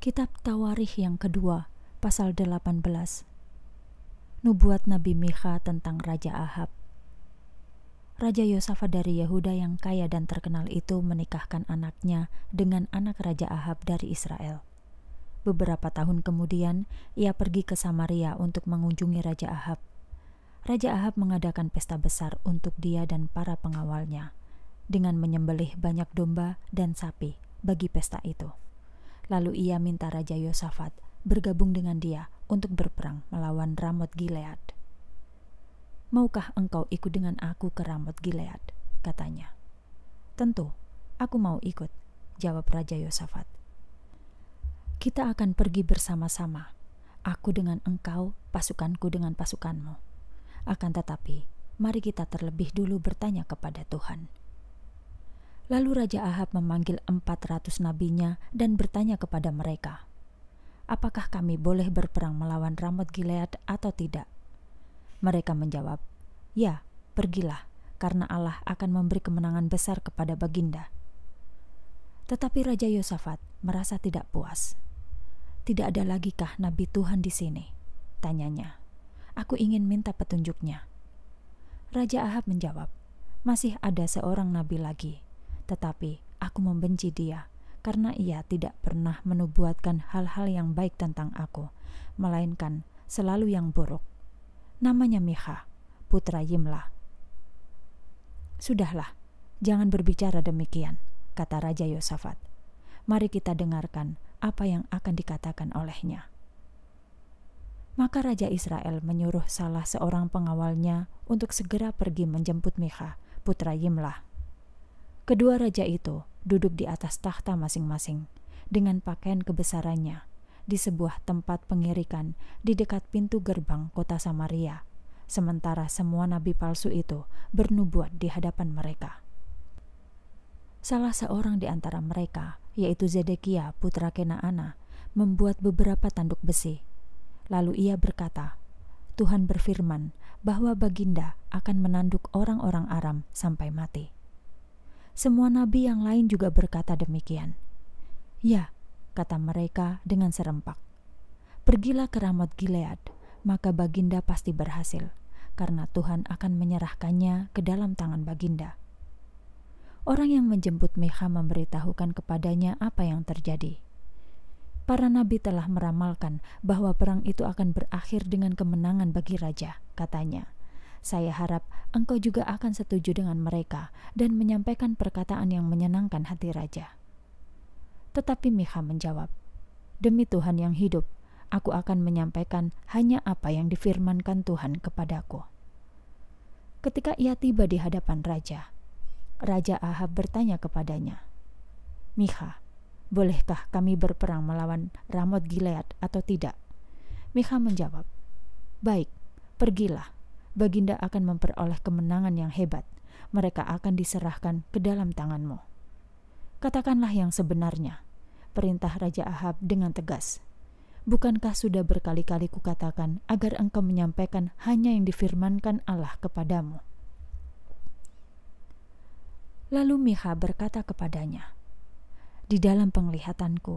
Kitab Tawarikh yang kedua, pasal 18. Nubuat Nabi Mikha tentang Raja Ahab. Raja Yosafat dari Yehuda yang kaya dan terkenal itu menikahkan anaknya dengan anak Raja Ahab dari Israel. Beberapa tahun kemudian, ia pergi ke Samaria untuk mengunjungi Raja Ahab. Raja Ahab mengadakan pesta besar untuk dia dan para pengawalnya, dengan menyembelih banyak domba dan sapi bagi pesta itu. Lalu ia minta Raja Yosafat bergabung dengan dia untuk berperang melawan Ramot Gilead. Maukah engkau ikut dengan aku ke Ramot Gilead? katanya. Tentu, aku mau ikut, jawab Raja Yosafat. Kita akan pergi bersama-sama, aku dengan engkau, pasukanku dengan pasukanmu. Akan tetapi, mari kita terlebih dulu bertanya kepada Tuhan. Lalu Raja Ahab memanggil empat ratus nabinya dan bertanya kepada mereka, Apakah kami boleh berperang melawan Ramot Gilead atau tidak? Mereka menjawab, Ya, pergilah, karena Allah akan memberi kemenangan besar kepada Baginda. Tetapi Raja Yosafat merasa tidak puas. Tidak ada lagi kah Nabi Tuhan di sini? Tanyanya. Aku ingin minta petunjuknya. Raja Ahab menjawab, masih ada seorang nabi lagi, tetapi aku membenci dia karena ia tidak pernah menubuatkan hal-hal yang baik tentang aku, melainkan selalu yang buruk. Namanya Miha, putra Yimla. Sudahlah, jangan berbicara demikian, kata Raja Yosafat. Mari kita dengarkan apa yang akan dikatakan olehnya. Maka Raja Israel menyuruh salah seorang pengawalnya untuk segera pergi menjemput Miha, putra Yimlah. Kedua raja itu duduk di atas tahta masing-masing dengan pakaian kebesarannya di sebuah tempat pengirikan di dekat pintu gerbang kota Samaria, sementara semua nabi palsu itu bernubuat di hadapan mereka. Salah seorang di antara mereka, yaitu Zedekia putra Kenaana, membuat beberapa tanduk besi. Lalu ia berkata, Tuhan berfirman bahwa Baginda akan menanduk orang-orang Aram sampai mati. Semua nabi yang lain juga berkata demikian. Ya, kata mereka dengan serempak. Pergilah ke Ramot Gilead, maka Baginda pasti berhasil, karena Tuhan akan menyerahkannya ke dalam tangan Baginda. Orang yang menjemput Meha memberitahukan kepadanya apa yang terjadi. Para nabi telah meramalkan bahwa perang itu akan berakhir dengan kemenangan bagi raja, katanya. Saya harap engkau juga akan setuju dengan mereka dan menyampaikan perkataan yang menyenangkan hati raja. Tetapi Miha menjawab, Demi Tuhan yang hidup, aku akan menyampaikan hanya apa yang difirmankan Tuhan kepadaku. Ketika ia tiba di hadapan raja, Raja Ahab bertanya kepadanya, Miha, bolehkah kami berperang melawan Ramot Gilead atau tidak? Miha menjawab, Baik, pergilah Baginda akan memperoleh kemenangan yang hebat. Mereka akan diserahkan ke dalam tanganmu. Katakanlah yang sebenarnya, perintah Raja Ahab dengan tegas. Bukankah sudah berkali-kali kukatakan agar engkau menyampaikan hanya yang difirmankan Allah kepadamu? Lalu Miha berkata kepadanya, Di dalam penglihatanku,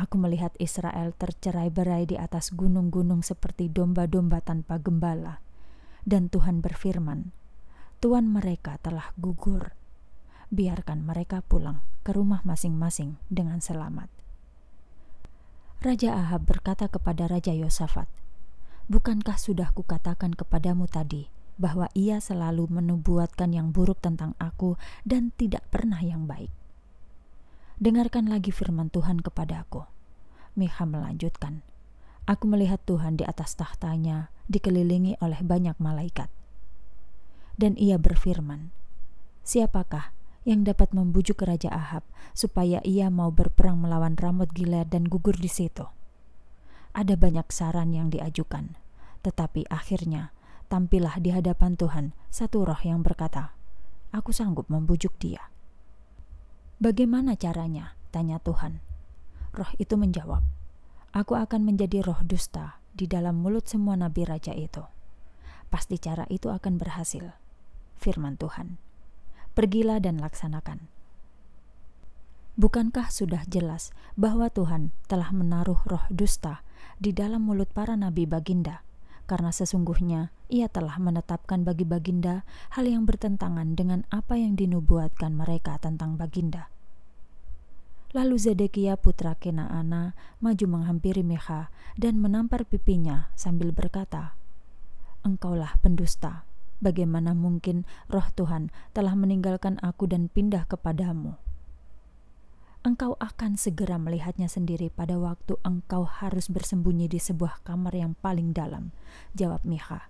aku melihat Israel tercerai-berai di atas gunung-gunung seperti domba-domba tanpa gembala dan Tuhan berfirman, Tuan mereka telah gugur. Biarkan mereka pulang ke rumah masing-masing dengan selamat. Raja Ahab berkata kepada Raja Yosafat, Bukankah sudah kukatakan kepadamu tadi bahwa ia selalu menubuatkan yang buruk tentang aku dan tidak pernah yang baik? Dengarkan lagi firman Tuhan kepadaku. Miha melanjutkan, Aku melihat Tuhan di atas tahtanya, dikelilingi oleh banyak malaikat. Dan ia berfirman, Siapakah yang dapat membujuk Raja Ahab supaya ia mau berperang melawan Ramot Gilead dan gugur di situ? Ada banyak saran yang diajukan, tetapi akhirnya tampillah di hadapan Tuhan satu roh yang berkata, Aku sanggup membujuk dia. Bagaimana caranya? Tanya Tuhan. Roh itu menjawab, Aku akan menjadi roh dusta di dalam mulut semua nabi raja itu. Pasti cara itu akan berhasil. Firman Tuhan. Pergilah dan laksanakan. Bukankah sudah jelas bahwa Tuhan telah menaruh roh dusta di dalam mulut para nabi Baginda? Karena sesungguhnya ia telah menetapkan bagi Baginda hal yang bertentangan dengan apa yang dinubuatkan mereka tentang Baginda. Lalu Zedekia putra Kenaana maju menghampiri Meha dan menampar pipinya sambil berkata, Engkaulah pendusta, bagaimana mungkin roh Tuhan telah meninggalkan aku dan pindah kepadamu?' engkau akan segera melihatnya sendiri pada waktu engkau harus bersembunyi di sebuah kamar yang paling dalam, jawab Miha.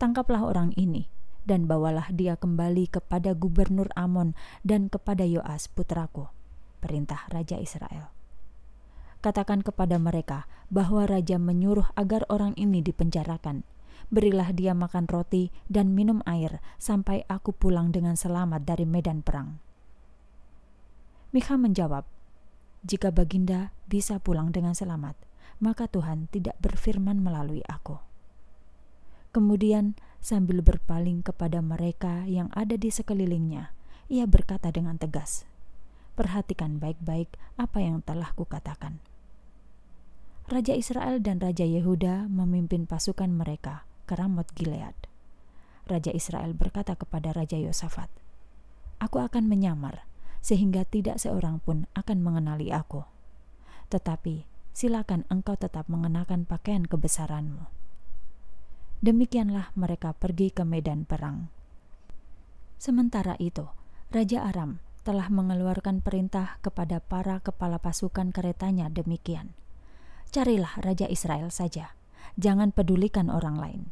Tangkaplah orang ini dan bawalah dia kembali kepada gubernur Amon dan kepada Yoas putraku, perintah Raja Israel. Katakan kepada mereka bahwa raja menyuruh agar orang ini dipenjarakan. Berilah dia makan roti dan minum air sampai aku pulang dengan selamat dari medan perang. Mikha menjawab, "Jika Baginda bisa pulang dengan selamat, maka Tuhan tidak berfirman melalui aku." Kemudian, sambil berpaling kepada mereka yang ada di sekelilingnya, ia berkata dengan tegas, "Perhatikan baik-baik apa yang telah kukatakan." Raja Israel dan Raja Yehuda memimpin pasukan mereka ke Ramot Gilead. Raja Israel berkata kepada Raja Yosafat, "Aku akan menyamar sehingga tidak seorang pun akan mengenali aku. Tetapi silakan engkau tetap mengenakan pakaian kebesaranmu. Demikianlah mereka pergi ke medan perang. Sementara itu, Raja Aram telah mengeluarkan perintah kepada para kepala pasukan keretanya demikian. Carilah Raja Israel saja, jangan pedulikan orang lain.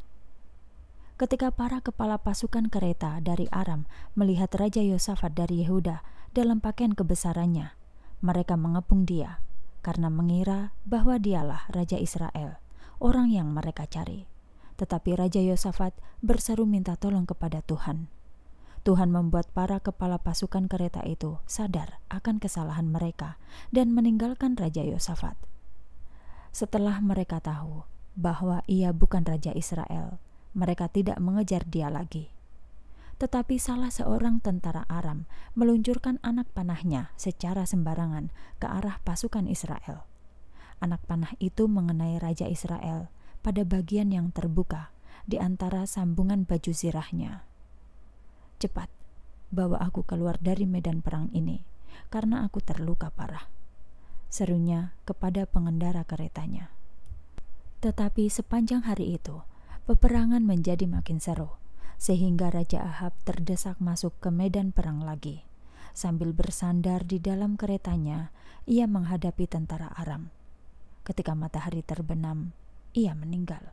Ketika para kepala pasukan kereta dari Aram melihat Raja Yosafat dari Yehuda dalam pakaian kebesarannya. Mereka mengepung dia karena mengira bahwa dialah Raja Israel, orang yang mereka cari. Tetapi Raja Yosafat berseru minta tolong kepada Tuhan. Tuhan membuat para kepala pasukan kereta itu sadar akan kesalahan mereka dan meninggalkan Raja Yosafat. Setelah mereka tahu bahwa ia bukan Raja Israel, mereka tidak mengejar dia lagi tetapi salah seorang tentara Aram meluncurkan anak panahnya secara sembarangan ke arah pasukan Israel. Anak panah itu mengenai Raja Israel pada bagian yang terbuka di antara sambungan baju zirahnya. Cepat, bawa aku keluar dari medan perang ini, karena aku terluka parah. Serunya kepada pengendara keretanya. Tetapi sepanjang hari itu, peperangan menjadi makin seru sehingga Raja Ahab terdesak masuk ke medan perang lagi. Sambil bersandar di dalam keretanya, ia menghadapi tentara Aram. Ketika matahari terbenam, ia meninggal.